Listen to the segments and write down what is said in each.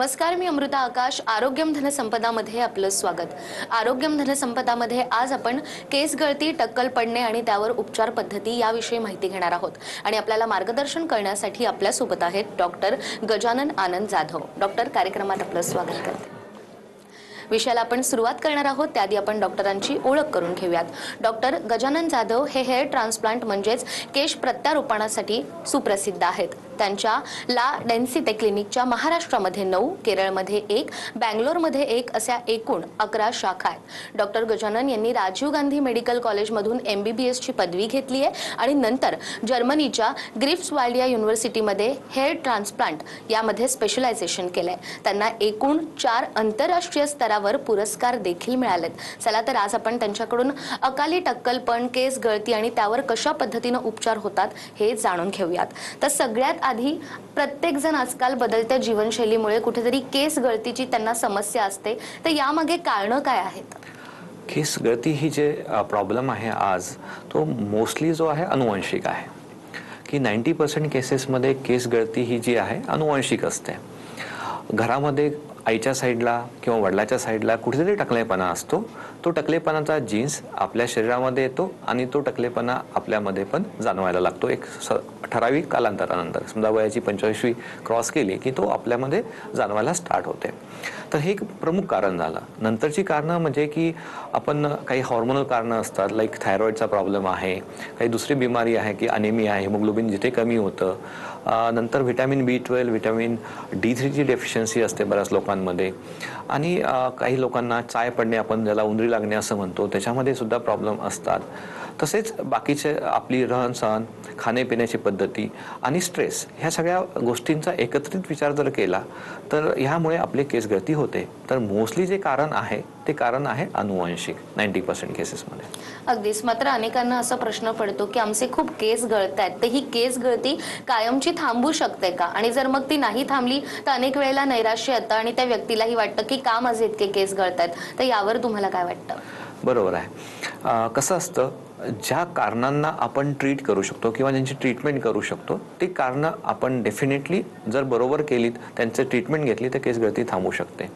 नमस्कार मी अमृता आकाश आरोग्यम धनसंपदामध्ये आपलं स्वागत. आरोग्यम धनसंपदामध्ये आज आपण केस गळती टक्कल पडणे आणि त्यावर उपचार पद्धती याविषयी माहिती घेणार आहोत. आणि आपल्याला मार्गदर्शन करण्यासाठी आपल्यासोबत आहेत डॉक्टर गजानन आनंद जाधव. डॉक्टर कार्यक्रमात आपलं स्वागत करते. विषयाला आपण सुरुवात करणार आहोत त्याआधी आपण डॉक्टरांची ओळख करून घेऊयात. डॉक्टर गजानन जाधव हे हेअर ट्रान्सप्लांट म्हणजेच केश प्रत्यारोपणासाठी सुप्रसिद्ध आहेत. त्यांच्या ला डेन्सिटे क्लिनिकच्या महाराष्ट्रामध्ये नऊ केरळमध्ये एक बँगलोरमध्ये एक अशा एकूण अकरा शाखा आहेत. डॉक्टर गजानन यांनी राजीव गांधी मेडिकल कॉलेजमधून एम बी बी एसची पदवी घेतली आहे आणि नंतर जर्मनीच्या ग्रिफ्सवाल्डिया युनिव्हर्सिटीमध्ये हेअर ट्रान्सप्लांट यामध्ये स्पेशलायझेशन केलंय. त्यांना एकूण चार आंतरराष्ट्रीय स्तरावर पुरस्कार देखील मिळालेत. चला तर आज आपण त्यांच्याकडून अकाली टक्कलपण केस गळती आणि त्यावर कशा पद्धतीनं उपचार होतात हे जाणून घेऊयात. तर सगळ्यात आधी प्रत्येक जण आजकाल बदलत्या जीवनशैलीमुळे कुठेतरी केस गळतीची त्यांना समस्या असते. तर यामागे कारणं काय आहेत? केस गळती ही जे प्रॉब्लेम आहे आज तो मोस्टली जो आहे अनुवंशिक आहे. की नाईंटी पर्सेंट केसेसमध्ये केस गळती ही जी आहे अनुवंशिक असते. घरामध्ये आईच्या साईडला किंवा वडिलाच्या साईडला कुठेतरी टकलेपणा असतो. तो टकलेपणाचा जीन्स आपल्या शरीरामध्ये येतो आणि तो टकलेपणा आपल्यामध्ये पण जाणवायला लागतो. एक स ठराविक कालांतरानंतर समजा वयाची पंचवीसवी क्रॉस केली की तो आपल्यामध्ये जाणवायला स्टार्ट होते. तर हे एक प्रमुख कारण झालं. नंतरची कारणं म्हणजे की आपण काही हॉर्मोनल कारणं असतात लाईक थायरॉईडचा प्रॉब्लेम आहे काही दुसरी बिमारी आहे की अनेमिया आहे हिमोग्लोबिन जिथे कमी होतं नंतर vitamin B twelve vitamin D थ्रीची deficiency असते बऱ्याच लोकांमध्ये. आणि काही लोकांना चाय पडणे आपण ज्याला उंदरी लागणे असं म्हणतो त्याच्यामध्ये सुद्धा प्रॉब्लेम असतात. तसेच बाकीचे आपली रहनसहन खाण्यापिण्याची पद्धती आणि स्ट्रेस ह्या सगळ्या गोष्टींचा एकत्रित विचार जर केला तर ह्यामुळे आपले केस गळती होते. तर मोस्टली जे कारण आहे ते कारण आहे अनुवंशिक नाईन्टी पर्सेंट केसेसमध्ये अगदीच. मात्र अनेकांना असा प्रश्न पडतो की आमचे खूप केस गळत आहेत तर ही केस गळती कायमची थांबू शकते का? आणि जर मग ती नाही थांबली तर अनेक वेळेला नैराश्य येतं आणि त्या व्यक्तीलाही वाटतं की का माझे इतके केस गळत आहेत तर यावर तुम्हाला काय वाटतं? बरोबर आहे. कसं असतं ज्या कारणांना आपण ट्रीट करू शकतो किंवा ज्यांची ट्रीटमेंट करू शकतो ती कारणं आपण डेफिनेटली जर बरोबर केलीत त्यांचं ट्रीटमेंट घेतली तर केस गळती थांबू शकते.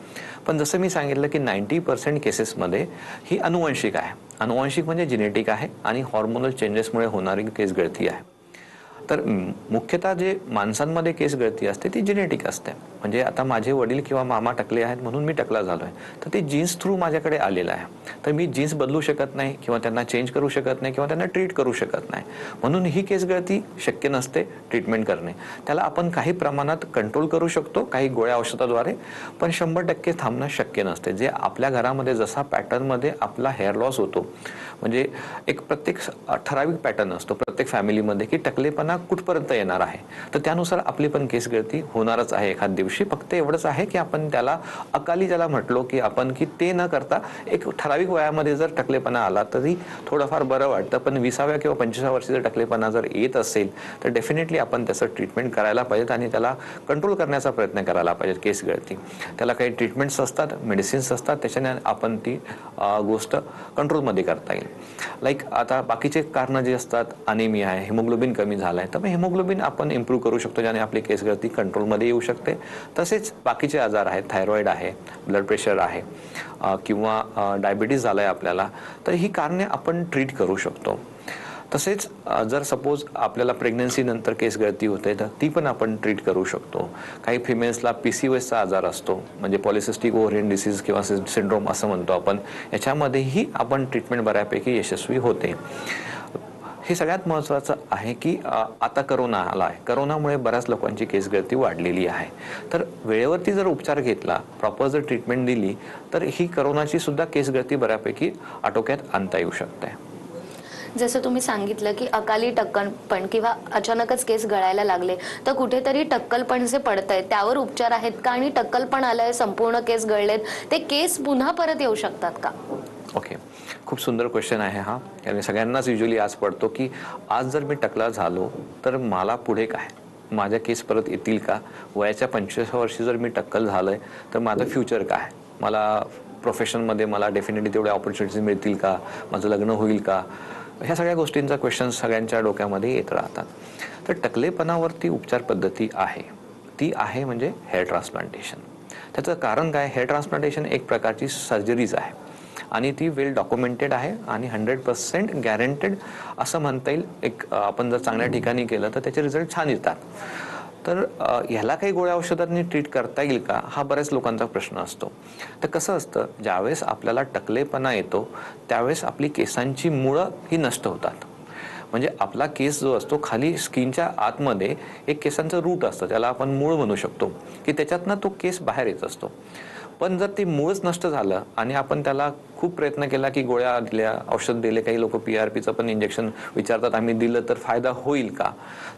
पण जसं मी सांगितलं की नाईन्टी पर्सेंट केसेसमध्ये ही अनुवंशिक आहे. अनुवंशिक म्हणजे जेनेटिक आहे आणि हॉर्मोनल चेंजेसमुळे होणारी केस गळती आहे. तर मुख्यतः जे माणसांमध्ये केस गळती असते ती जेनेटिक असते. म्हणजे आता माझे वडील किंवा मामा टकले आहेत म्हणून मी टकला झालो आहे तर ते जीन्स थ्रू माझ्याकडे आलेलं आहे. तर मी जीन्स बदलू शकत नाही किंवा त्यांना चेंज करू शकत नाही किंवा त्यांना ट्रीट करू शकत नाही. म्हणून ही केस गळती शक्य नसते ट्रीटमेंट करणे. त्याला आपण काही प्रमाणात कंट्रोल करू शकतो काही गोळ्या औषधाद्वारे पण शंभर टक्के थांबणं शक्य नसते. जे आपल्या घरामध्ये जसा पॅटर्नमध्ये आपला हेअर लॉस होतो म्हणजे एक प्रत्येक ठराविक पॅटर्न असतो. प्रत्येक फॅमिलीमध्ये की टकलेपणा कुठपर्यंत येणार आहे? तर त्यानुसार आपली पण केस गळती होणारच आहे. एखाद दिवशी फक्त एवढंच आहे की आपण त्याला अकाली ज्याला म्हटलो की आपण की ते न करता एक ठराविक वयामध्ये जर टकलेपणा आला तरी थोडंफार बरं वाटतं. पण विसाव्या किंवा पंचवीसा वर्षी जर टकलेपणा जर येत असेल तर डेफिनेटली आपण त्याचं ट्रीटमेंट करायला पाहिजेत आणि त्याला कंट्रोल करण्याचा प्रयत्न करायला पाहिजे केस गळती. त्याला काही ट्रीटमेंट्स असतात मेडिसिन्स असतात त्याच्याने आपण ती गोष्ट कंट्रोलमध्ये करता येईल. लाईक आता बाकीचे कारणं जे असतात आणि अनेमिया आहे हिमोग्लोबिन कमी झालं आहे तर मग हिमोग्लोबिन आपण इम्प्रूव्ह करू शकतो ज्याने आपली केस गळती कंट्रोलमध्ये येऊ शकते. तसेच बाकीचे आजार आहेत थायरॉईड आहे ब्लड प्रेशर आहे किंवा डायबिटीज झालं आहे आपल्याला तर ही कारणे आपण ट्रीट करू शकतो. तसेच जर सपोज आपल्याला प्रेग्नन्सी नंतर केस गळती होते तर ती पण आपण ट्रीट करू शकतो. काही फिमेल्सला पी सी ओएसचा आजार असतो म्हणजे पॉलिसिस्टिक ओव्हरियन डिसीज किंवा सिंड्रोम असं म्हणतो आपण. याच्यामध्येही आपण ट्रीटमेंट बऱ्यापैकी यशस्वी होते. हे सगळ्यात महत्त्वाचं आहे की आता करोना आला आहे करोनामुळे बऱ्याच लोकांची केस गळती वाढलेली आहे. तर वेळेवरती जर उपचार घेतला प्रॉपर जर ट्रीटमेंट दिली तर ही करोनाची सुद्धा केस गळती बऱ्यापैकी आटोक्यात आणता येऊ शकते. जसं तुम्ही सांगितलं की अकाली टक्कलपण किंवा अचानकच केस गळायला लागले तर कुठेतरी टक्कलपण जे पडत आहे त्यावर उपचार आहेत का आणि टक्कलपण आलंय संपूर्ण केस गळलेत ते केस पुन्हा परत येऊ शकतात का? खूप सुंदर क्वेश्चन आहे हा. आणि सगळ्यांनाच युजली आज पडतो की आज जर मी टकला झालो तर मला पुढे काय? माझ्या केस परत येतील का? वयाच्या पंचवीस वर्षी जर मी टक्कल झालंय तर माझं फ्युचर काय? मला प्रोफेशनमध्ये मला डेफिनेटली तेवढ्या ऑपॉर्च्युनिटीज मिळतील का? माझं लग्न होईल का? ह्या सगळ्या गोष्टींचा क्वेश्चन सगळ्यांच्या डोक्यामध्ये येत राहतात. तर टकलेपणावरती उपचार पद्धती आहे. ती आहे म्हणजे हेअर ट्रान्सप्लांटेशन त्याचं कारण काय? हेअर ट्रान्सप्लांटेशन एक प्रकारची सर्जरीज आहे. आणि ती वेल डॉक्युमेंटेड आहे आणि हंड्रेड पर्सेंट गॅरंटेड असं म्हणता येईल. एक आपण जर चांगल्या ठिकाणी केलं तर त्याचे रिझल्ट छान येतात. तर ह्याला काही गोळ्या औषधांनी ट्रीट करता येईल का? हा बऱ्याच लोकांचा प्रश्न असतो. तर कसं असतं? ज्यावेळेस आपल्याला टकलेपणा येतो त्यावेळेस आपली केसांची मुळं ही नष्ट होतात. म्हणजे आपला केस जो असतो खाली स्किनच्या आतमध्ये एक केसांचं रूट असतं त्याला आपण मूळ म्हणू शकतो. की त्याच्यातनं तो केस बाहेर येत असतो. पण जर ते मूळच नष्ट झालं आणि आपण त्याला खूप प्रयत्न केला की गोळ्या दिल्या औषध दिले काही लोक पी आर पीचं पण इंजेक्शन विचारतात आम्ही दिलं तर फायदा होईल का?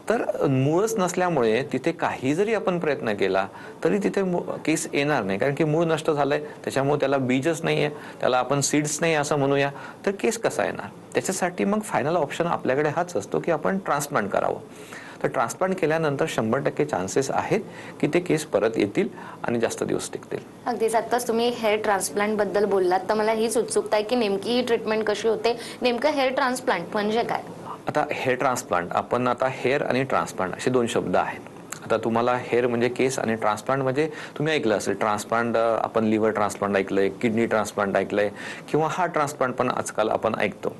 तर मूळच नसल्यामुळे तिथे काही जरी आपण प्रयत्न केला तरी तिथे मू- केस येणार नाही. कारण की मूळ नष्ट झालंय त्याच्यामुळे त्याला बीजच नाही आहे त्याला आपण सीड्स नाही असं म्हणूया तर केस कसा येणार? त्याच्यासाठी मग फायनल ऑप्शन आपल्याकडे हाच असतो की आपण ट्रान्सप्लांट करावं. तर ट्रान्सप्लांट केल्यानंतर शंभर टक्के चान्सेस आहेत की ते केस परत येतील आणि जास्त दिवस टिकतील. अगदीच. आत्ताच तुम्ही हेअर ट्रान्सप्लांटबद्दल बोललात तर मला हीच उत्सुकता आहे की नेमकी ही ट्रीटमेंट कशी होते? नेमकं हेअर ट्रान्सप्लांट म्हणजे काय? आता हेअर ट्रान्सप्लांट आपण आता हेअर आणि ट्रान्सप्लांट असे दोन शब्द आहेत. आता तुम्हाला हेअर म्हणजे केस आणि ट्रान्सप्लांट म्हणजे तुम्ही ऐकलं असेल ट्रान्सप्लांट आपण लिव्हर ट्रान्सप्लांट ऐकलंय किडनी ट्रान्सप्लांट ऐकलंय किंवा हार्ट ट्रान्सप्लांट पण आजकाल आपण ऐकतो.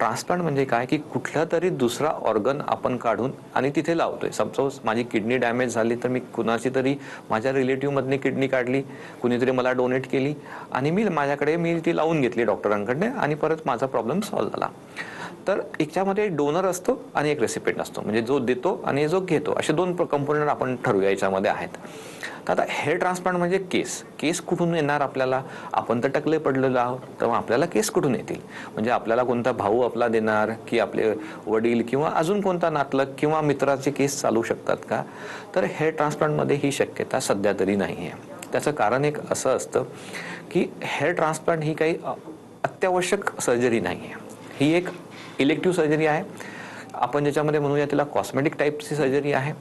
ट्रान्सप्लांट म्हणजे काय? की कुठला तरी दुसरा ऑर्गन आपण काढून आणि तिथे लावतोय. सपोज माझी किडनी डॅमेज झाली तर मी कुणाची तरी माझ्या रिलेटिव्हमधनी किडनी काढली कुणीतरी मला डोनेट केली आणि मी माझ्याकडे मी ती लावून घेतली डॉक्टरांकडे आणि परत माझा प्रॉब्लेम सॉल्व्ह झाला. तर याच्यामध्ये एक डोनर असतो आणि एक रेसिपेंट असतो. म्हणजे जो देतो आणि जो घेतो. असे दोन कंपोनंट आपण ठरवूया याच्यामध्ये आहेत. तर आता हेअर ट्रान्सप्लांट म्हणजे केस. केस कुठून येणार आपल्याला? आपण तर टकले पडलेलो आहोत तेव्हा आपल्याला केस कुठून येतील? म्हणजे आपल्याला कोणता भाऊ आपला देणार की आपले वडील किंवा अजून कोणता नातलग किंवा मित्राचे केस चालू शकतात का? तर हेअर ट्रान्सप्लांटमध्ये ही शक्यता सध्या तरी नाही आहे त्याचं कारण एक असं असतं की हेअर ट्रान्सप्लांट ही काही अत्यावश्यक सर्जरी नाही आहे ही एक इलेक्टिव्ह सर्जरी आहे. आपण ज्याच्यामध्ये म्हणूया तिला कॉस्मेटिक टाईपची सर्जरी आहे.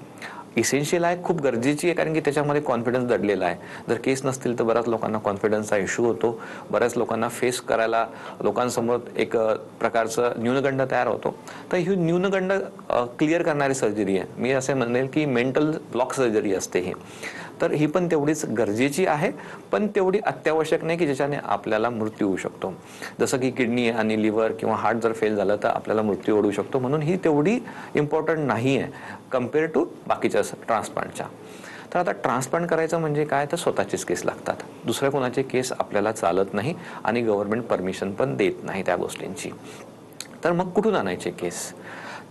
इसेन्शियल आहे खूप गरजेची आहे कारण की त्याच्यामध्ये कॉन्फिडन्स दडलेला आहे. जर केस नसतील तर बऱ्याच लोकांना कॉन्फिडन्सचा इश्यू होतो. बऱ्याच लोकांना फेस करायला लोकांसमोर एक प्रकारचं न्यूनगंड तयार होतो. तर ही न्यूनगंड क्लिअर करणारी सर्जरी आहे. मी असे म्हणेल की मेंटल ब्लॉक सर्जरी असते ही. तर ही पण तेवढीच गरजेची आहे पण तेवढी अत्यावश्यक नाही की ज्याच्याने आपल्याला मृत्यू होऊ शकतो. जसं की किडनी आणि लिव्हर किंवा हार्ट जर फेल झालं तर आपल्याला मृत्यू ओढू शकतो म्हणून ही तेवढी इम्पॉर्टंट नाही आहे कंपेअर टू बाकीच्या ट्रान्सप्लांटच्या तर आता ट्रान्सप्लांट करायचं म्हणजे काय? तर स्वतःचेच केस लागतात. दुसऱ्या कोणाचे केस आपल्याला चालत नाही आणि गव्हर्नमेंट परमिशन पण देत नाही त्या गोष्टींची. तर मग कुठून आणायचे केस?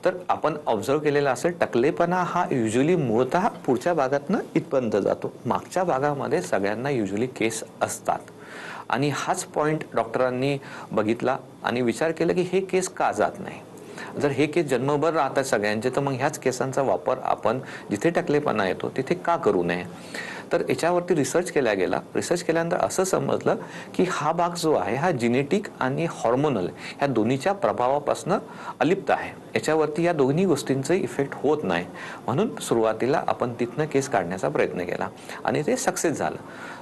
तर आपण ऑब्झर्व केलेला असेल टकलेपणा हा युजली मूळतः पुढच्या भागातनं इथपर्यंत जातो. मागच्या भागामध्ये सगळ्यांना युजली केस असतात. आणि हाच पॉईंट डॉक्टरांनी बघितला आणि विचार केला की हे केस का जात नाही? जर हे केस जन्मभर राहतात सगळ्यांचे तर मग ह्याच केसांचा वापर आपण जिथे टकलेपणा येतो तिथे का करू नये? तर याच्यावरती रिसर्च केला गेला. रिसर्च केल्यानंतर असं समजलं की हा भाग जो आहे हा जिनेटिक आणि हॉर्मोनल ह्या दोन्हीच्या प्रभावापासून अलिप्त आहे. याच्यावरती या दोन्ही गोष्टींचे इफेक्ट होत नाही. म्हणून सुरुवातीला आपण तिथनं केस काढण्याचा प्रयत्न केला आणि ते सक्सेस झालं.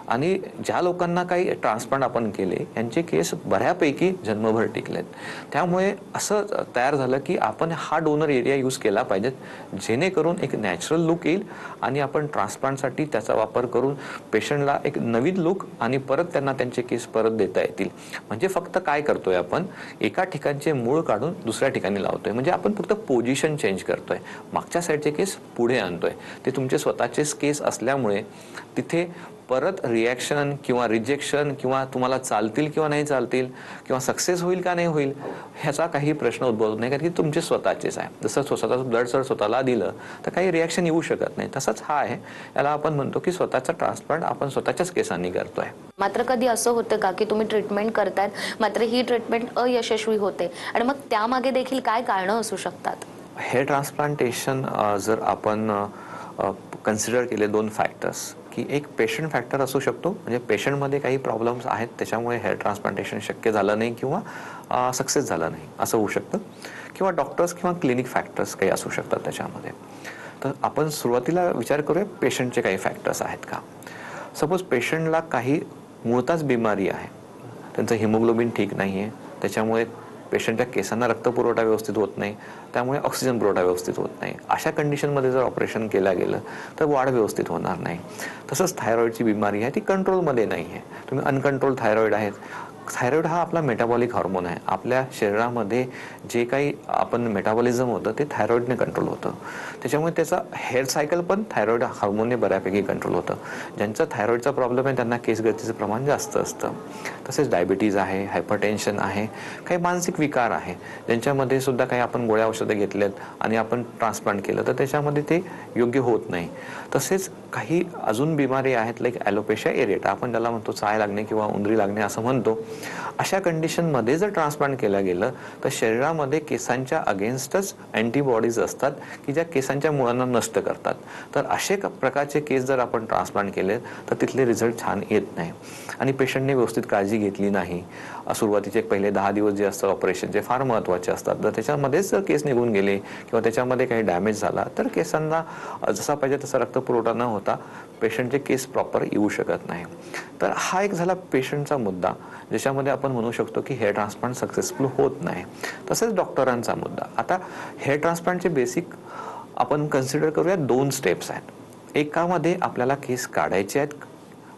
आणि ज्या लोकांना काही ट्रान्सप्लांट आपण केले यांचे केस बऱ्यापैकी जन्मभर टिकलेत. त्यामुळे असं तयार झालं की आपण हा डोनर एरिया यूज केला पाहिजेत जेणेकरून एक नॅचरल लुक येईल आणि आपण ट्रान्सप्लांटसाठी त्याचा वापर करून पेशंटला एक नवीन लुक आणि परत त्यांना त्यांचे केस परत देता येतील. म्हणजे फक्त काय करतोय आपण? एका ठिकाणचे मूळ काढून दुसऱ्या ठिकाणी लावतोय. म्हणजे आपण फक्त पोझिशन चेंज करतोय. मागच्या साईडचे केस पुढे आणतोय. ते तुमचे स्वतःचेच केस असल्यामुळे तिथे परत रिॲक्शन किंवा रिजेक्शन किंवा तुम्हाला चालतील किंवा नाही चालतील किंवा सक्सेस होईल का नाही होईल ह्याचा काही प्रश्न उद्भवत नाही. कारण की तुमचे स्वतःचेच आहे. जसं स्वतःचं ब्लड जर स्वतःला दिलं तर काही रिॲक्शन येऊ शकत नाही. तसंच हा आहे. याला आपण म्हणतो की स्वतःचा ट्रान्सप्लांट आपण स्वतःच्याच केसांनी करतोय. मात्र कधी असं होतं का की तुम्ही ट्रीटमेंट करतायत मात्र ही ट्रीटमेंट अयशस्वी होते? आणि मग त्यामागे देखील काय कारणं असू शकतात? हेअर ट्रान्सप्लांटेशन जर आपण कन्सिडर केले दोन फॅक्टर्स की एक पेशंट फॅक्टर असू शकतो. म्हणजे पेशंटमध्ये काही प्रॉब्लेम्स आहेत त्याच्यामुळे हेअर ट्रान्सप्लांटेशन शक्य झालं नाही किंवा सक्सेस झालं नाही असं होऊ शकतं. किंवा डॉक्टर्स किंवा क्लिनिक फॅक्टर्स काही असू शकतात त्याच्यामध्ये. तर आपण सुरुवातीला विचार करूया पेशंटचे काही फॅक्टर्स आहेत का? सपोज पेशंटला काही मुळताच बिमारी आहे. त्यांचं हिमोग्लोबिन ठीक नाही आहे त्याच्यामुळे पेशंटच्या केसांना रक्तपुरवठा व्यवस्थित होत नाही त्यामुळे ऑक्सिजन पुरवठा व्यवस्थित होत नाही. अशा कंडिशनमध्ये जर ऑपरेशन केलं गेलं तर वाढ व्यवस्थित होणार नाही. तसंच थायरॉईडची बिमारी आहे ती कंट्रोलमध्ये नाही आहे. तुम्ही अनकंट्रोल थायरॉईड आहेत. थायरॉईड हा आपला मेटाबॉलिक हार्मोन आहे. आपल्या शरीरामध्ये जे काही आपण मेटाबॉलिझम होतं ते थायरॉईडने कंट्रोल होतं. त्याच्यामुळे त्याचा हेअर सायकल पण थायरॉईड हार्मोनने बऱ्यापैकी कंट्रोल होतं. ज्यांचा थायरॉईडचा प्रॉब्लेम आहे त्यांना केस गळतीचं प्रमाण जास्त असतं. तसेच डायबिटीज आहे हायपरटेन्शन आहे काही मानसिक विकार आहे ज्यांच्यामध्ये सुद्धा काही आपण गोळ्या औषधं घेतल्यात आणि आपण ट्रान्सप्लांट केलं तर त्याच्यामध्ये ते योग्य होत नाही. तसेच काही अजून बिमारी आहेत लाईक ॲलोपेशिया एरेटा आपण ज्याला म्हणतो चाय लागणे किंवा उंदरी लागणे असं म्हणतो अशा कंडिशनमध्ये जर ट्रान्सप्लांट केलं गेलं तर शरीरामध्ये केसांच्या अगेन्स्टच अँटीबॉडीज असतात की ज्या केसांच्या मुळांना नष्ट करतात. तर असे क- प्रकारचे केस जर आपण ट्रान्सप्लांट केले तर तिथले रिझल्ट छान येत नाही. आणि पेशंटने व्यवस्थित काळजी घेतली नाही. सुरुवातीचे पहिले दहा दिवस जे असतात ऑपरेशनचे फार महत्त्वाचे असतात. तर त्याच्यामध्येच जर केस निघून गेले किंवा त्याच्यामध्ये काही डॅमेज झाला तर केसांना जसा पाहिजे तसा रक्तपुरवठा न होता पेशंटचे केस प्रॉपर येऊ शकत नाही. तर हा एक झाला पेशंटचा मुद्दा ज्याच्यामध्ये आपण म्हणू शकतो की हेअर ट्रान्सप्लांट सक्सेसफुल होत नाही. तसेच डॉक्टरांचा मुद्दा. आता हेअर ट्रान्सप्लांटचे बेसिक आपण कन्सिडर करूया दोन स्टेप्स आहेत. एकामध्ये आपल्याला केस काढायचे आहेत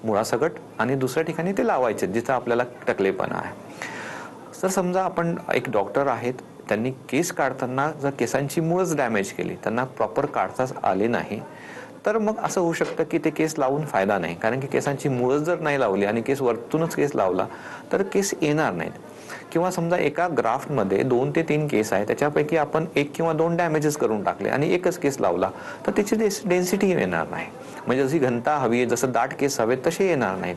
मुळासकट आणि दुसऱ्या ठिकाणी ते लावायचे आहेत, जिथं आपल्याला टकलेपणा आहे. तर समजा आपण एक डॉक्टर आहेत त्यांनी केस काढताना जर केसांची मुळच डॅमेज केली त्यांना प्रॉपर काढताच आले नाही तर मग असं होऊ शकतं की ते केस लावून फायदा नाही. कारण की केसांची मुळच जर नाही लावली आणि केस वरतूनच केस लावला तर केस येणार नाहीत. किंवा समजा एका ग्राफ्टमध्ये दोन ते तीन केस आहे त्याच्यापैकी आपण एक किंवा दोन डॅमेजेस करून टाकले आणि एकच केस लावला तर त्याची डेन्सिटी येणार नाही. म्हणजे जशी घनता हवी आहे जसं दाट केस हवेत तसे येणार नाहीत.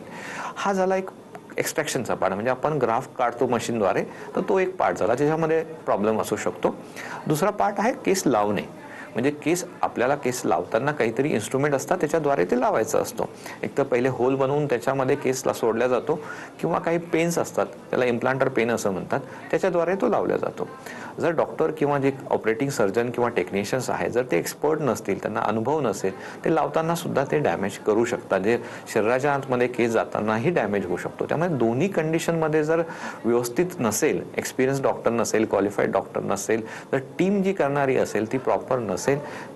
हा झाला एक एक्स्ट्रॅक्शनचा पार्ट म्हणजे आपण ग्राफ काढतो मशीनद्वारे तर तो एक पार्ट झाला ज्याच्यामध्ये प्रॉब्लेम असू शकतो. दुसरा पार्ट आहे केस लावणे. म्हणजे केस आपल्याला केस लावताना काहीतरी इन्स्ट्रुमेंट असतात त्याच्याद्वारे ते लावायचं असतो. एक तर पहिले होल बनवून त्याच्यामध्ये केसला सोडला जातो किंवा काही पेन्स असतात त्याला इम्प्लांटर पेन असं म्हणतात त्याच्याद्वारे तो लावला जातो. जर डॉक्टर किंवा जे ऑपरेटिंग सर्जन किंवा टेक्निशियन्स आहेत जर ते एक्सपर्ट नसतील त्यांना अनुभव नसेल ते लावताना सुद्धा ते डॅमेज करू शकतात. जे शरीराच्या आतमध्ये केस जातानाही डॅमेज होऊ शकतो. त्यामुळे दोन्ही कंडिशनमध्ये जर व्यवस्थित नसेल एक्सपिरियन्स डॉक्टर नसेल क्वालिफाईड डॉक्टर नसेल तर टीम जी करणारी असेल ती प्रॉपर नसेल.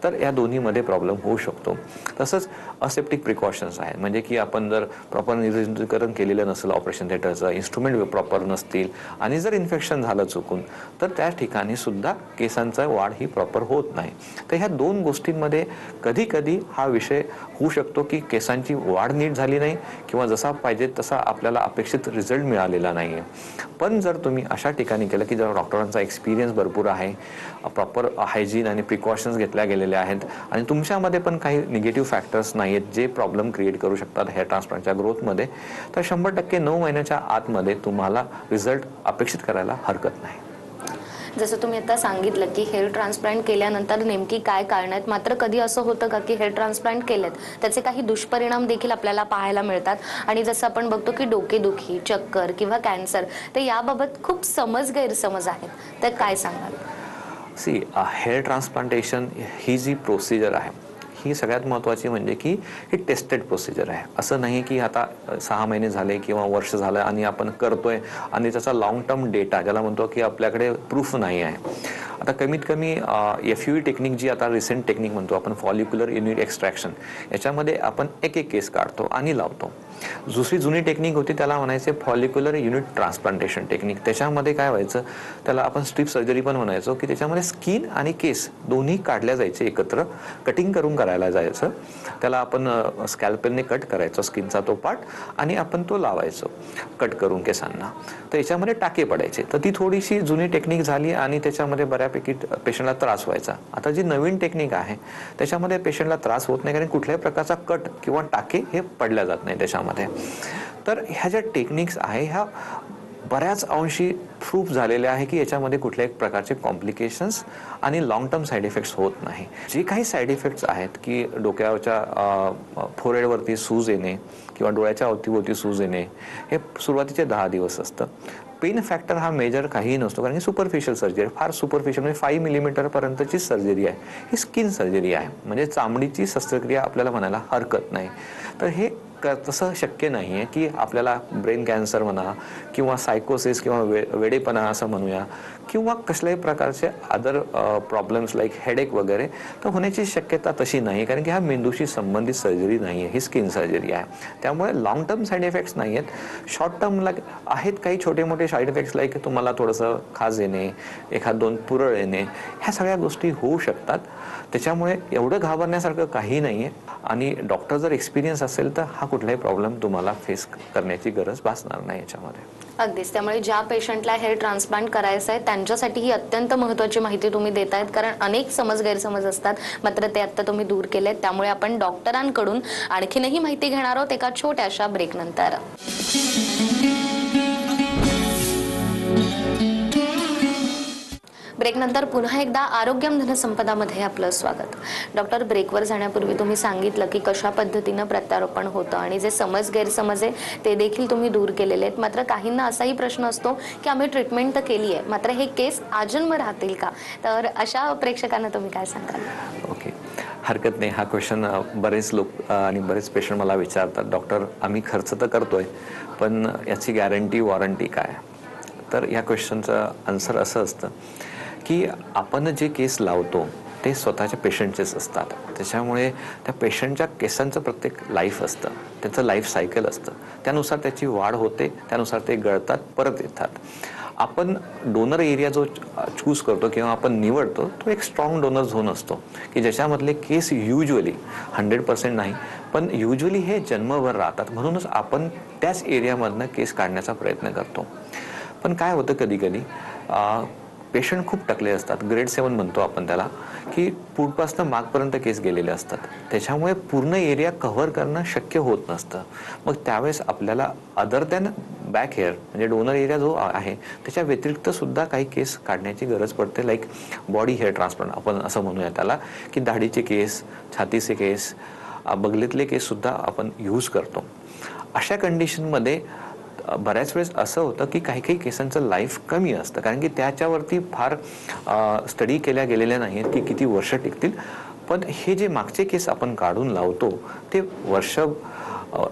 तर या दोन्हीमध्ये प्रॉब्लेम होऊ शकतो. तसंच असेप्टिक प्रिकॉशन्स आहेत. म्हणजे की आपण जर प्रॉपर निर्जंतुकरण केलेलं नसेल ऑपरेशन थिएटरचं इन्स्ट्रुमेंट प्रॉपर नसतील आणि जर इन्फेक्शन झालं चुकून तर त्या ठिकाणी सुद्धा केसांचा वाढ ही प्रॉपर होत नाही. तर ह्या दोन गोष्टींमध्ये कधी कधी हा विषय होऊ शकतो की केसांची वाढ नीट झाली नाही किंवा जसा पाहिजे तसा आपल्याला अपेक्षित रिझल्ट मिळालेला नाही आहे पण जर तुम्ही अशा ठिकाणी केलं की जर डॉक्टरांचा एक्सपिरियन्स भरपूर आहे प्रॉपर हायजीन आणि प्रिकॉशन्स घेतल्या गेलेल्या आहेत. आणि तुमच्यामध्ये पण काही निगेटिव्ह फॅक्टर्स नाही आहेत जे प्रॉब्लेम क्रिएट करू शकतात हेअर ट्रान्सप्लांटच्या ग्रोथमध्ये तर शंभर टक्के नऊ महिन्याच्या आतमध्ये तुम्हाला रिझल्ट अपेक्षित करायला हरकत नाही. जसं तुम्ही आता सांगितलं की हेअर ट्रान्सप्लांट केल्यानंतर नेमकी काय कारण आहेत? मात्र कधी असं होतं का की हेअर ट्रान्सप्लांट केलेत त्याचे काही दुष्परिणाम देखील आपल्याला पाहायला मिळतात? आणि जसं आपण बघतो की डोकेदुखी चक्कर किंवा कॅन्सर तर याबाबत खूप समज गैरसमज आहेत. तर काय सांगाल? सी हेअर ट्रान्सप्लांटेशन ही जी प्रोसिजर आहे ही सगळ्यात महत्त्वाची म्हणजे की ही टेस्टेड प्रोसिजर आहे. असं नाही की आता सहा महिने झाले किंवा वर्ष झालं आणि आपण करतोय आणि त्याचा लॉंग टर्म डेटा ज्याला म्हणतो की आपल्याकडे प्रूफ नाही आहे. आता कमीत कमी एफ यू टेक्निक जी आता रिसेंट टेक्निक म्हणतो आपण फॉलिक्युलर युनिट एक्स्ट्रॅक्शन याच्यामध्ये आपण एक एक केस काढतो आणि लावतो. दुसरी जुनी टेक्निक होती त्याला म्हणायचे फॉलिक्युलर युनिट ट्रान्सप्लांटेशन टेक्निक त्याच्यामध्ये काय व्हायचं त्याला आपण स्ट्रीप सर्जरी पण म्हणायचो की त्याच्यामध्ये स्किन आणि केस दोन्ही काढल्या जायचे एकत्र कटिंग करून करायला जायचं. त्याला आपण स्कॅल्पेलने कट करायचो स्किनचा तो पार्ट आणि आपण तो लावायचो कट करून केसांना. तर याच्यामध्ये टाके पडायचे. तर ती थोडीशी जुनी टेक्निक झाली आणि त्याच्यामध्ये बऱ्यापैकी पेशंटला त्रास व्हायचा. आता जी नवीन टेक्निक आहे त्याच्यामध्ये पेशंटला त्रास होत नाही कारण कुठल्याही प्रकारचा कट किंवा टाके हे पडल्या जात नाही त्याच्यामध्ये. तर ह्या ज्या टेक्निक्स आहे ह्या बऱ्याच अंशी प्रूफ झालेल्या आहे की याच्यामध्ये कुठल्याही प्रकारचे कॉम्प्लिकेशन्स आणि लॉंग टर्म साईड इफेक्ट्स होत नाही. जे काही साईड इफेक्ट्स आहेत की डोक्याच्या फोरेडवरती सूज येणे किंवा डोळ्याच्या अवतीभोवती सूज येणे हे सुरुवातीचे दहा दिवस असतं. पेन फॅक्टर हा मेजर काहीही नसतो कारण की सुपरफिशियल सर्जरी फार सुपरफिशियल म्हणजे फाईव्ह मिलीमीटरपर्यंतची सर्जरी आहे. ही स्किन सर्जरी आहे. म्हणजे चामडीची शस्त्रक्रिया आपल्याला म्हणायला हरकत नाही. तर हे क तसं शक्य नाही आहे की आपल्याला ब्रेन कॅन्सर म्हणा किंवा सायकोसिस किंवा वे वेडेपणा असं म्हणूया. किंवा कसल्याही प्रकारचे अदर प्रॉब्लेम्स लाईक हेडेक वगैरे तर होण्याची शक्यता तशी नाही. कारण की हा मेंदूशी संबंधित सर्जरी नाही आहे ही स्किन सर्जरी आहे. त्यामुळे लॉंग टर्म साईड इफेक्ट्स नाही आहेत शॉर्ट टर्मला आहेत काही छोटे मोठे साईड इफेक्ट्स लाईक तुम्हाला थोडंसं खाज येणे एखाद दोन पुरळ येणे ह्या सगळ्या गोष्टी होऊ शकतात. त्याच्यामुळे एवढं घाबरण्यासारखं काही नाही आहे आणि डॉक्टर जर एक्सपिरियन्स असेल तर हा कुठलाही प्रॉब्लेम तुम्हाला फेस करण्याची गरज भासणार नाही याच्यामध्ये. अगदीच. त्यामुळे ज्या पेशंटला हेअर ट्रान्सप्लांट करायचं आहे त्यांच्यासाठी ही अत्यंत महत्त्वाची माहिती तुम्ही देत आहेत कारण अनेक समज गैरसमज असतात. मात्र ते आत्ता तुम्ही दूर केले त्यामुळे आपण डॉक्टरांकडून आणखीनही माहिती घेणार आहोत एका छोट्याशा ब्रेकनंतर ब्रेकनंतर पुन्हा एकदा आरोग्यम धनसंपदामध्ये आपलं स्वागत. डॉक्टर ब्रेकवर जाण्यापूर्वी तुम्ही सांगितलं की कशा पद्धतीनं प्रत्यारोपण होतं आणि जे समज गैरसमज आहे ते देखील तुम्ही दूर केलेले आहेत. मात्र काहींना असाही प्रश्न असतो की आम्ही ट्रीटमेंट तर केली आहे मात्र हे केस आजन्म राहतील का? तर अशा प्रेक्षकांना तुम्ही काय सांगाल? ओके. हरकत नाही. हा क्वेश्चन बरेच लोक आणि बरेच पेशंट मला विचारतात. डॉक्टर आम्ही खर्च तर करतोय पण याची गॅरंटी वॉरंटी काय? तर या क्वेश्चनचं आन्सर असं असतं की आपण जे केस लावतो ते स्वतःच्या पेशंटचेच असतात. त्याच्यामुळे त्या पेशंटच्या केसांचं प्रत्येक लाईफ असतं. त्याचं लाईफ सायकल असतं. त्यानुसार त्याची वाढ होते त्यानुसार ते गळतात परत येतात. आपण डोनर एरिया जो चूज करतो किंवा आपण निवडतो तो एक स्ट्रॉंग डोनर झोन असतो. की ज्याच्यामधले केस युजली हंड्रेड पर्सेंट नाही पण युजली हे जन्मभर राहतात. म्हणूनच आपण त्याच एरियामधनं केस काढण्याचा प्रयत्न करतो. पण काय होतं कधी कधी पेशंट खूप टकले असतात. ग्रेड सेवन म्हणतो आपण त्याला की पुढपासनं मागपर्यंत केस गेलेले असतात. त्याच्यामुळे पूर्ण एरिया कव्हर करणं शक्य होत नसतं. मग त्यावेळेस आपल्याला अदर दॅन बॅक हेअर म्हणजे डोनर एरिया जो आहे त्याच्या व्यतिरिक्त सुद्धा काही केस काढण्याची गरज पडते. लाईक बॉडी हेअर ट्रान्सप्लांट आपण असं म्हणूया त्याला की दाढीचे केस छातीचे केस बगलीतले केससुद्धा आपण यूज करतो. अशा कंडिशनमध्ये बऱ्याच वेळेस असं होतं की काही काही केसांचं लाईफ कमी असतं. कारण की त्याच्यावरती फार स्टडी केल्या गेलेल्या नाही आहेत की किती वर्ष टिकतील. पण हे जे मागचे केस आपण काढून लावतो ते वर्ष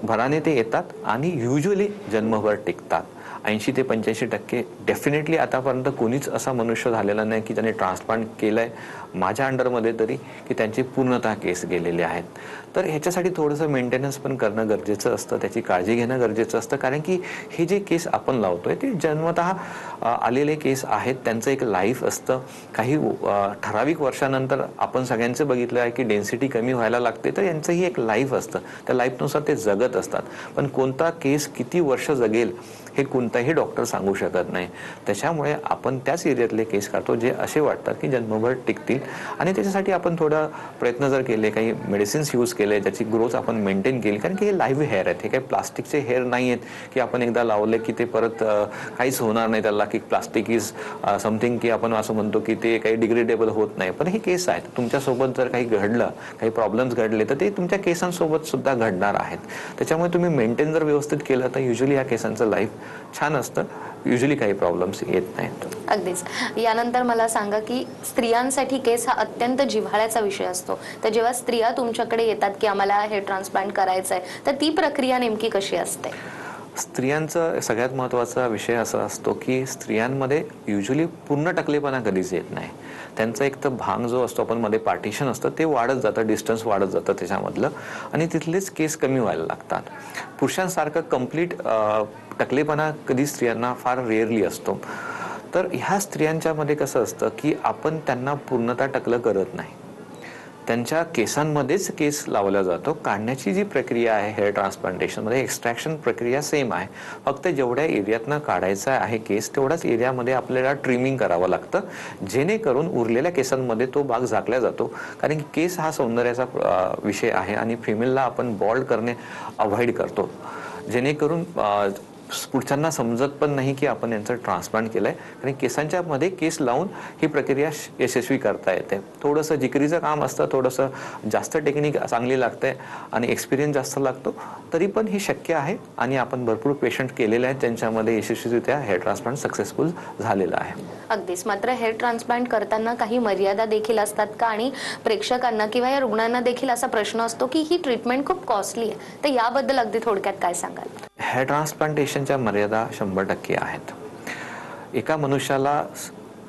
भराने ते येतात आणि युजली जन्मभर टिकतात. ऐंशी ते पंच्याऐंशी टक्के डेफिनेटली आतापर्यंत कोणीच असा मनुष्य झालेला नाही की त्याने ट्रान्सप्लांट केलं आहे माझ्या अंडरमध्ये तरी की त्यांचे पूर्णतः केस गेलेले आहेत. तर ह्याच्यासाठी थोडंसं मेंटेनन्स पण करणं गरजेचं असतं त्याची काळजी घेणं गरजेचं असतं. कारण की हे जे केस आपण लावतोय ते जन्मतः आलेले केस आहेत त्यांचं एक लाईफ असतं. काही ठराविक वर्षानंतर आपण सगळ्यांचं बघितलं आहे की डेन्सिटी कमी व्हायला लागते तर यांचंही एक लाईफ असतं. त्या लाईफनुसार ते जगत असतात. पण कोणता केस किती वर्ष जगेल हे कोणताही डॉक्टर सांगू शकत नाही. त्याच्यामुळे आपण त्याच एरियातले केस काढतो जे असे वाटतात की जन्मभर टिकतील. आणि त्याच्यासाठी आपण थोडा प्रयत्न जर केले काही मेडिसिन्स यूज केले ज्याची ग्रोथ आपण मेंटेन केली कारण की हे लाईव्ह हेअर आहेत हे काही प्लास्टिकचे हेअर नाही आहेत की आपण एकदा लावले की ते परत काहीच होणार नाही त्याला की प्लास्टिक इज समथिंग की आपण असं म्हणतो की ते काही डिग्रेडेबल होत नाही. पण हे केस आहेत. तुमच्यासोबत जर काही घडलं काही प्रॉब्लेम्स घडले तर ते तुमच्या केसांसोबत सुद्धा घडणार आहेत. त्याच्यामुळे तुम्ही मेंटेन जर व्यवस्थित केलं तर युजली या केसांचं लाईफ छान असतं. युजली काही प्रॉब्लेम्स येत नाहीत. अगदीच. यानंतर मला सांगा की स्त्रियांसाठी केस हा अत्यंत जिव्हाळ्याचा विषय असतो. तर जेव्हा स्त्रिया तुमच्याकडे येतात की आम्हाला हे ट्रान्सप्लांट करायचं आहे तर ती प्रक्रिया नेमकी कशी असते? स्त्रियांचा सगळ्यात महत्त्वाचा विषय असा असतो की स्त्रियांमध्ये युजली पूर्ण टकलेपणा कधीच येत नाही. त्यांचा एक तर भांग जो असतो आपण मध्ये पार्टिशन असतं ते वाढत जातं डिस्टन्स वाढत जातं त्याच्यामधलं आणि तिथलेच केस कमी व्हायला लागतात. पुरुषांसारखं कंप्लीट टकलेपणा कधी स्त्रियांना फार रेअरली असतो. तर ह्या स्त्रियांच्यामध्ये कसं असतं की आपण त्यांना पूर्णतः टकलं करत नाही. त्यांच्या केसांमध्येच केस लावला जातो. काढण्याची जी प्रक्रिया आहे हेअर ट्रान्सप्लांटेशनमध्ये एक्स्ट्रॅक्शन प्रक्रिया सेम आहे. फक्त जेवढ्या एरियातनं काढायचा आहे केस तेवढ्याच एरियामध्ये आपल्याला ट्रिमिंग करावं लागतं. जेणेकरून उरलेल्या केसांमध्ये तो भाग झाकला जातो. कारण की केस हा सौंदर्याचा विषय आहे आणि फिमेलला आपण बॉल्ड करणे अवॉइड करतो. जेणेकरून पुढच्यांना समजत पण नाही की आपण यांचं ट्रान्सप्लांट केलंय. आणि केसांच्या मध्ये केस लावून ही प्रक्रिया यशस्वी करता येते. थोडंसं जिकरीचं काम असतं थोडंसं जास्त टेक्निक चांगली लागते आणि एक्सपिरियन्स जास्त लागतो तरी पण हे शक्य आहे आणि आपण भरपूर पेशंट केलेले आहेत त्यांच्यामध्ये यशस्वीरित्या हेअर ट्रान्सप्लांट सक्सेसफुल झालेलं आहे. अगदीच. मात्र हेअर ट्रान्सप्लांट करताना काही मर्यादा देखील असतात का? आणि प्रेक्षकांना किंवा या रुग्णांना देखील असा प्रश्न असतो की ही ट्रीटमेंट खूप कॉस्टली आहे. तर याबद्दल अगदी थोडक्यात काय सांगाल? हेअर ट्रान्सप्लांटेशनच्या मर्यादा शंभर टक्के आहेत. एका मनुष्याला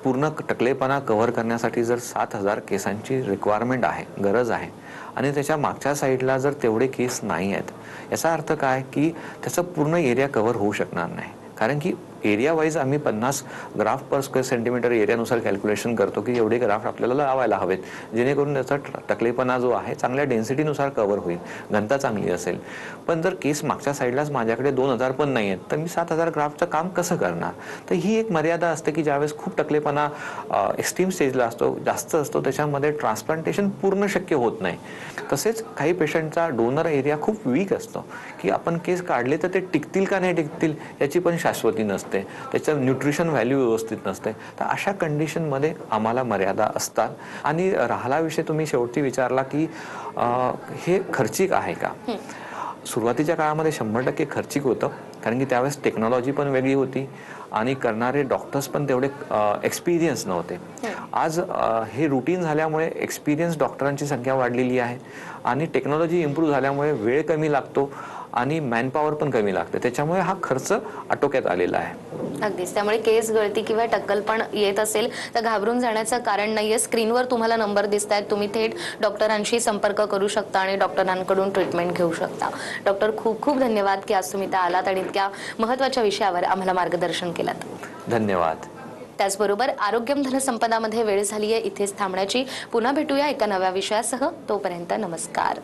पूर्ण टकलेपणा कव्हर करण्यासाठी जर सात हजार केसांची रिक्वायरमेंट आहे गरज आहे आणि त्याच्या मागच्या साईडला जर तेवढे केस नाही आहेत याचा अर्थ काय? की त्याचा पूर्ण एरिया कव्हर होऊ शकणार नाही. कारण की एरिया वाईज आम्ही पन्नास ग्राफ पर स्क्वेअर सेंटीमीटर एरियानुसार कॅल्क्युलेशन करतो की एवढे ग्राफ आपल्याला लावायला हवेत. जेणेकरून त्याचा ट- टकलेपणा जो आहे चांगल्या डेन्सिटीनुसार कव्हर होईल. घनता चांगली असेल. पण जर केस मागच्या साईडलाच माझ्याकडे दोन हजार पण नाही आहेत तर मी सात हजार ग्राफचं काम कसं करणार? तर ही एक मर्यादा असते की ज्यावेळेस खूप टकलेपणा एक्स्ट्रीम स्टेजला असतो जास्त असतो त्याच्यामध्ये ट्रान्सप्लांटेशन पूर्ण शक्य होत नाही. तसेच काही पेशंटचा डोनर एरिया खूप वीक असतो. की आपण केस काढले तर ते टिकतील का नाही टिकतील याची पण शाश्वती नसते. त्याचं न्यूट्रिशन व्हॅल्यू व्यवस्थित नसते. तर अशा कंडिशनमध्ये आम्हाला मर्यादा असतात. आणि राहिला विषय तुम्ही शेवटी विचारला की अं, हे खर्चिक आहे का? सुरुवातीच्या काळामध्ये शंभर टक्के खर्चिक होतं. कारण की त्यावेळेस टेक्नॉलॉजी पण वेगळी होती. आणि करणारे डॉक्टर्स पण तेवढे एक्सपिरियन्स नव्हते. आज हे रुटीन झाल्यामुळे एक्सपिरियन्स डॉक्टरांची संख्या वाढलेली आहे. आणि टेक्नॉलॉजी इम्प्रूव्ह झाल्यामुळे वेळ कमी लागतो. आणि मॅनपॉवर पण कमी लागते. त्याच्यामुळे हा खर्च आटोक्यात आलेला आहे. अगदीच. त्यामुळे केस गळती किंवा टक्कल पण येत असेल तर घाबरून जाण्याचं कारण नाहीये. स्क्रीनवर तुम्हाला नंबर दिसत आहेत तुम्ही थेट डॉक्टरांशी संपर्क करू शकता आणि डॉक्टरांकडून ट्रीटमेंट घेऊ शकता. डॉक्टर खूप खूप धन्यवाद की आज तुम्ही त्या आलात आणि इतक्या महत्त्वाच्या विषयावर आम्हाला मार्गदर्शन केलं धन्यवाद. त्याचबरोबर आरोग्यम धनसंपदामध्ये वेळ झाली आहे इथेच थांबण्याची. पुन्हा भेटूया एका नव्या विषयासह. तोपर्यंत नमस्कार.